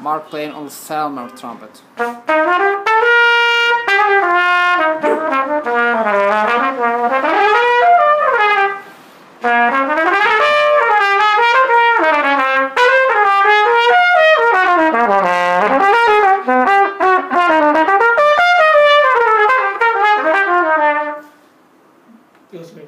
Mark playing on Selmer trumpet. Excuse me.